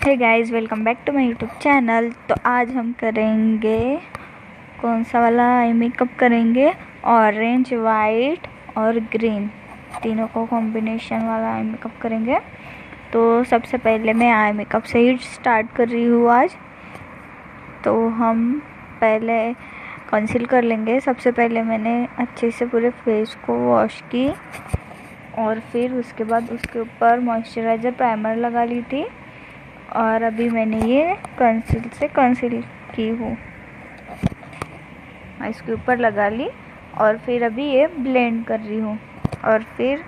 Hey guys welcome back to my YouTube channel तो आज हम करेंगे कौन सा वाला आई मेकअप करेंगे? ऑरेंज वाइट और ग्रीन तीनों को कॉम्बिनेशन वाला आई मेकअप करेंगे। तो सबसे पहले मैं आई मेकअप से ही स्टार्ट कर रही हूँ आज। तो हम पहले कंसील कर लेंगे। सबसे पहले मैंने अच्छे से पूरे फेस को वॉश की और फिर उसके बाद उसके ऊपर मॉइस्चराइज़र प्राइमर लगा ली थी। और अभी मैंने ये कंसिल से कंसिल की हूँ। इसके ऊपर लगा ली और फिर अभी ये ब्लेंड कर रही हूँ और फिर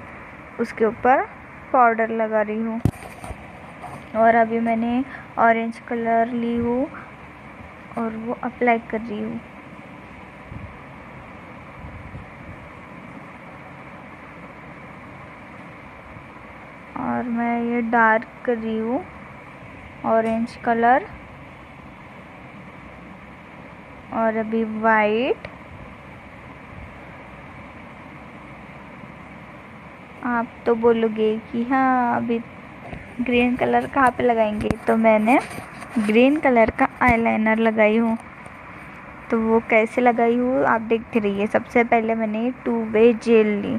उसके ऊपर पाउडर लगा रही हूँ। और अभी मैंने ऑरेंज कलर ली हूँ और वो अप्लाई कर रही हूँ। और मैं ये डार्क कर रही हूँ। ऑरेंज कलर और अभी वाइट आप तो बोलोगे कि हाँ अभी ग्रीन कलर कहाँ पे लगाएँगे? तो मैंने ग्रीन कलर का आईलाइनर लगाई हूँ। तो वो कैसे लगाई हूँ? आप देखते रहिए। सबसे पहले मैंने टू वे जेल ली।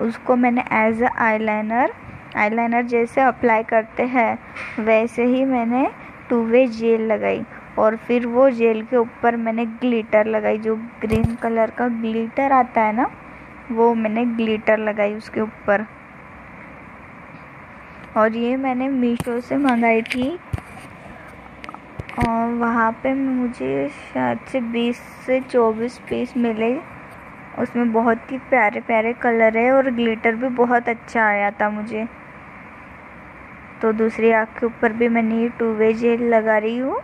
उसको मैंने एज अ आईलाइनर आईलाइनर जैसे अप्लाई करते हैं, वैसे ही मैंने टू वे जेल लगाई और फिर वो जेल के ऊपर मैंने ग्लिटर लगाई, जो ग्रीन कलर का ग्लिटर आता है ना, वो मैंने ग्लिटर लगाई उसके ऊपर। और ये मैंने मीशो से मंगाई थी। और वहाँ पे मुझे शायद से 20 से 24 पीस मिले। उसमें बहुत ही प्यारे प्यारे कलर है और ग्लिटर भी बहुत अच्छा आया था मुझे। तो दूसरी आँख के ऊपर भी मैंने टू वे जेल लगा रही हूँ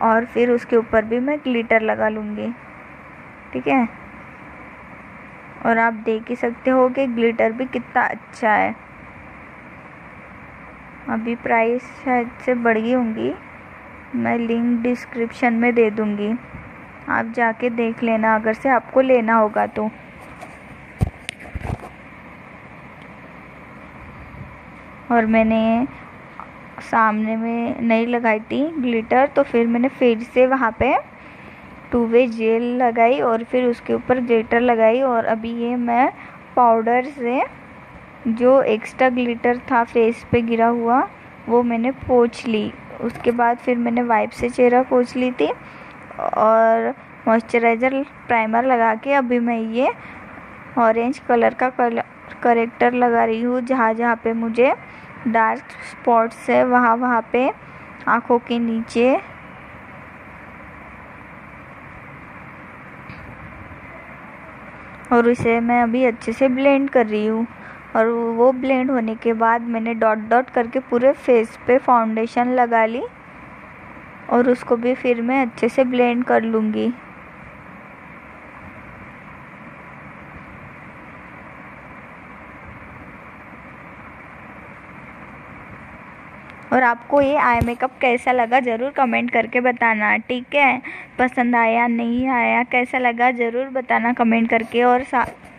और फिर उसके ऊपर भी मैं ग्लिटर लगा लूँगी। ठीक है? और आप देख ही सकते हो कि ग्लिटर भी कितना अच्छा है। अभी प्राइस शायद से बढ़ गई होंगी। मैं लिंक डिस्क्रिप्शन में दे दूँगी। आप जाके देख लेना, अगर से आपको लेना होगा तो। और मैंने सामने में नहीं लगाई थी ग्लिटर तो फिर मैंने फिर से वहाँ पे टू वे जेल लगाई और फिर उसके ऊपर ग्लिटर लगाई और अभी ये मैं पाउडर से जो एक्स्ट्रा ग्लिटर था फेस पे गिरा हुआ, वो मैंने पोछ ली। उसके बाद फिर मैंने वाइप से चेहरा पोछ ली थी और मॉइस्चराइज़र प्राइमर लगा के अभी मैं ये ऑरेंज कलर का कलर करेक्टर लगा रही हूँ जहाँ जहाँ पे मुझे डार्क स्पॉट्स है, वहाँ वहाँ पे आँखों के नीचे। और उसे मैं अभी अच्छे से ब्लेंड कर रही हूँ। और वो ब्लेंड होने के बाद मैंने डॉट डॉट करके पूरे फेस पे फाउंडेशन लगा ली। और उसको भी फिर मैं अच्छे से ब्लेंड कर लूँगी। और आपको ये आई मेकअप कैसा लगा ज़रूर कमेंट करके बताना, ठीक है? पसंद आया, नहीं आया, कैसा लगा ज़रूर बताना कमेंट करके और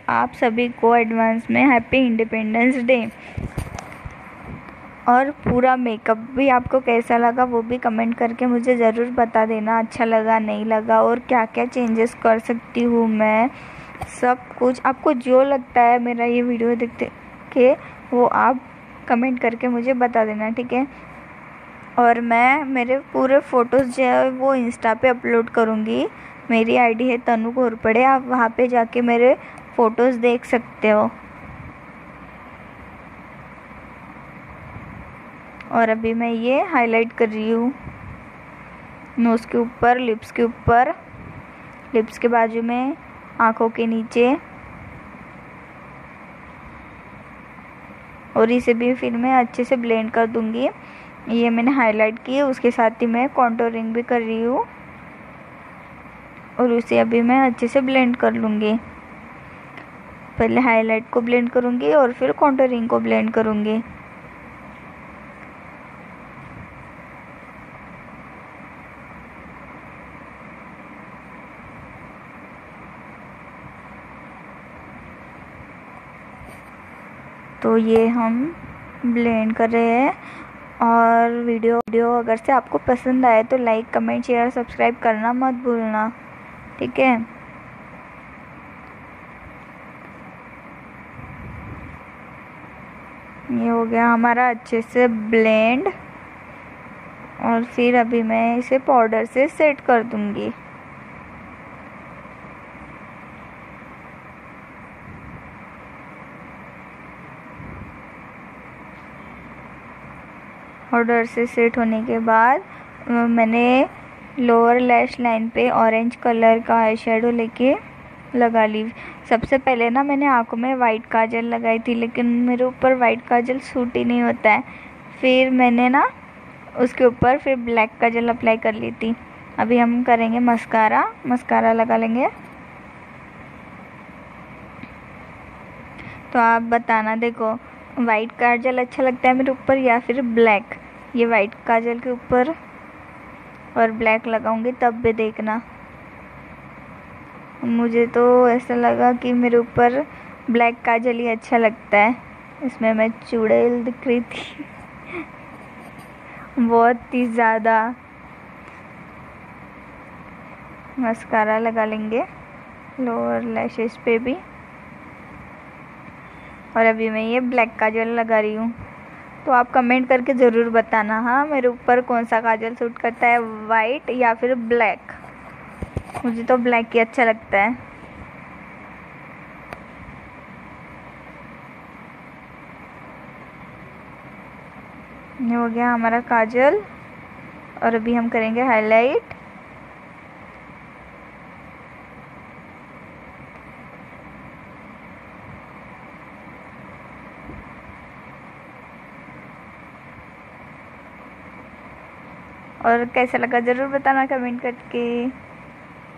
आप सभी को एडवांस में हैप्पी इंडिपेंडेंस डे और पूरा मेकअप भी आपको कैसा लगा वो भी कमेंट करके मुझे ज़रूर बता देना अच्छा लगा, नहीं लगा और क्या क्या चेंजेस कर सकती हूँ मैं? सब कुछ, आपको जो लगता है मेरा ये वीडियो देखते के, वो आप कमेंट करके मुझे बता देना, ठीक है? और मैं, मेरे पूरे फ़ोटोज़ जो है वो इंस्टा पे अपलोड करूँगी। मेरी आईडी है तनु घोरपड़े, आप वहाँ पे जाके मेरे फ़ोटोज़ देख सकते हो। और अभी मैं ये हाईलाइट कर रही हूँ। नोज़ के ऊपर, लिप्स के ऊपर। लिप्स के बाजू में आँखों के नीचे। और इसे भी फिर मैं अच्छे से ब्लेंड कर दूँगी। ये मैंने हाईलाइट की, उसके साथ ही मैं कॉन्टोरिंग भी कर रही हूँ। और उसे अभी मैं अच्छे से ब्लेंड कर लूँगी। पहले हाईलाइट को ब्लेंड करूँगी और फिर कॉन्टोरिंग को ब्लेंड करूँगी। तो ये हम ब्लेंड कर रहे हैं। और वीडियो वीडियो अगर से आपको पसंद आए तो लाइक कमेंट शेयर सब्सक्राइब करना मत भूलना। ठीक है? ये हो गया हमारा अच्छे से ब्लेंड और फिर अभी मैं इसे पाउडर से सेट कर दूँगी। पाउडर से सेट होने के बाद मैंने लोअर लैश लाइन पे ऑरेंज कलर का आई शेडो लेके लगा ली। सबसे पहले ना मैंने आँखों में वाइट काजल लगाई थी, लेकिन मेरे ऊपर वाइट काजल सूट ही नहीं होता है। फिर मैंने ना उसके ऊपर फिर ब्लैक काजल अप्लाई कर ली थी। अभी हम करेंगे मस्कारा मस्कारा लगा लेंगे। तो आप बताना, देखो वाइट काजल अच्छा लगता है मेरे ऊपर या फिर ब्लैक? ये वाइट काजल के ऊपर और ब्लैक लगाऊँगी, तब भी देखना। मुझे तो ऐसा लगा कि मेरे ऊपर ब्लैक काजल ही अच्छा लगता है। इसमें मैं चुड़ैल दिख रही थी। बहुत ही ज़्यादा मस्कारा लगा लेंगे। लोअर लैशेस पे भी। और अभी मैं ये ब्लैक काजल लगा रही हूँ। तो आप कमेंट करके ज़रूर बताना हाँ मेरे ऊपर कौन सा काजल सूट करता है वाइट या फिर ब्लैक मुझे तो ब्लैक ही अच्छा लगता है। ये हो गया हमारा काजल और अभी हम करेंगे हाईलाइट और कैसा लगा ज़रूर बताना कमेंट करके।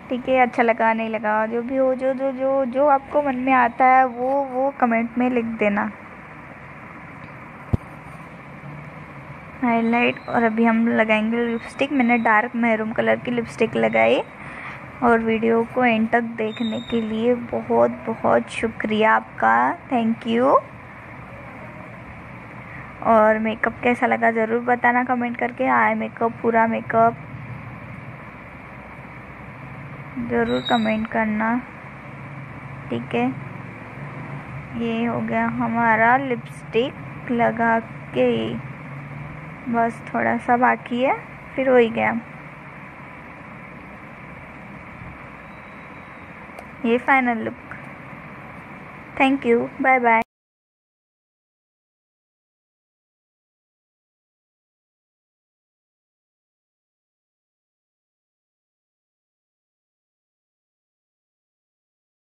ठीक है अच्छा लगा, नहीं लगा, जो भी हो, जो जो जो जो आपको मन में आता है, वो वो कमेंट में लिख देना। हाईलाइट, और अभी हम लगाएँगे लिपस्टिक। मैंने डार्क महरूम कलर की लिपस्टिक लगाई, और वीडियो को एंड तक देखने के लिए बहुत बहुत शुक्रिया आपका। Thank you. और मेकअप कैसा लगा ज़रूर बताना कमेंट करके। आई मेकअप पूरा मेकअप ज़रूर कमेंट करना। ठीक है? ये हो गया हमारा लिपस्टिक लगा के। बस थोड़ा सा बाकी है, फिर हो ही गया। ये final look thank you bye bye